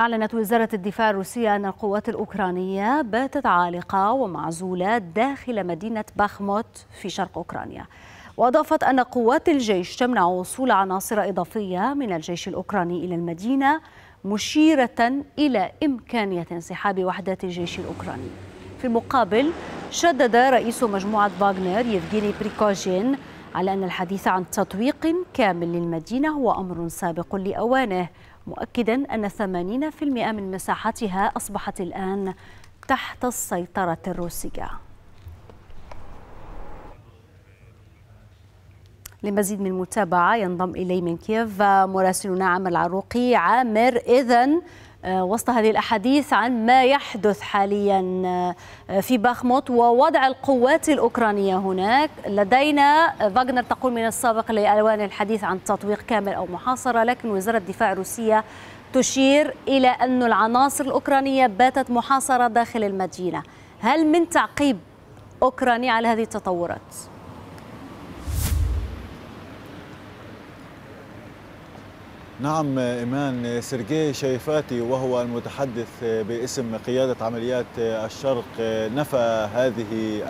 أعلنت وزارة الدفاع الروسية أن القوات الأوكرانية باتت عالقة ومعزولة داخل مدينة باخموت في شرق أوكرانيا. وأضافت أن قوات الجيش تمنع وصول عناصر إضافية من الجيش الأوكراني إلى المدينة مشيرة إلى إمكانية انسحاب وحدات الجيش الأوكراني. في المقابل شدد رئيس مجموعة فاغنر يفجيني بريكوجين على أن الحديث عن تطويق كامل للمدينة هو أمر سابق لأوانه مؤكدا أن 80% من مساحتها أصبحت الآن تحت السيطرة الروسية. لمزيد من المتابعة ينضم إلي من كييف مراسلنا عامر العروقي عامر. إذن وسط هذه الأحاديث عن ما يحدث حاليا آه، في باخموت ووضع القوات الأوكرانية هناك لدينا فاغنر تقول من السابق لألوان الحديث عن تطويق كامل أو محاصرة لكن وزارة الدفاع الروسية تشير إلى أن العناصر الأوكرانية باتت محاصرة داخل المدينة هل من تعقيب أوكراني على هذه التطورات؟ نعم إيمان. سيرجي شيفاتي وهو المتحدث باسم قيادة عمليات الشرق نفى هذه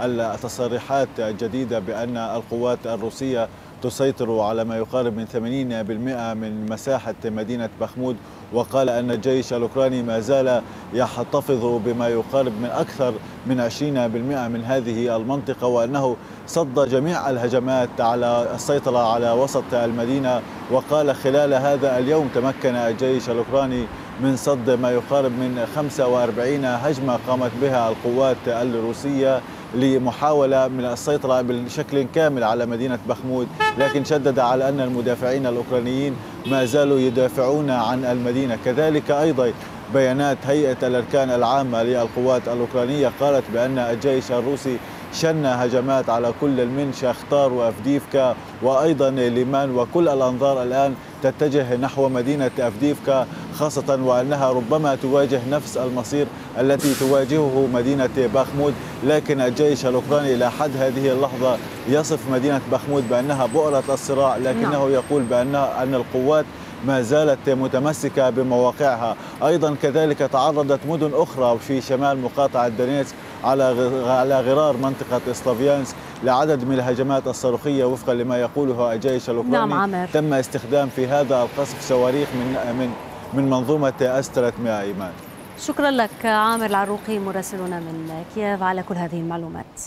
التصريحات الجديدة بأن القوات الروسية تسيطر على ما يقارب من 80% من مساحة مدينة بخمود. وقال أن الجيش الأوكراني ما زال يحتفظ بما يقارب من أكثر من 20% من هذه المنطقة وأنه صد جميع الهجمات على السيطرة على وسط المدينة. وقال خلال هذا اليوم تمكن الجيش الأوكراني من صد ما يقارب من 45 هجمة قامت بها القوات الروسية لمحاولة من السيطرة بشكل كامل على مدينة بخمود لكن شدد على أن المدافعين الأوكرانيين ما زالوا يدافعون عن المدينة. كذلك أيضا بيانات هيئة الأركان العامة للقوات الأوكرانية قالت بأن الجيش الروسي شن هجمات على كل من شاختار وأفديفكا وأيضا ليمان وكل الأنظار الآن تتجه نحو مدينة أفديفكا خاصة وأنها ربما تواجه نفس المصير التي تواجهه مدينة باخمود لكن الجيش الأوكراني إلى حد هذه اللحظة يصف مدينة باخمود بأنها بؤرة الصراع لكنه نعم. يقول بأن أن القوات ما زالت متمسكة بمواقعها أيضا كذلك تعرضت مدن أخرى في شمال مقاطعة دونيتسك على على غرار منطقة إسلافيانسك لعدد من الهجمات الصاروخية وفقا لما يقوله الجيش الأوكراني نعم عامر. تم استخدام في هذا القصف صواريخ من من من منظومة أس 300 إيمان شكرا لك عامر العروقي مراسلنا من كييف على كل هذه المعلومات.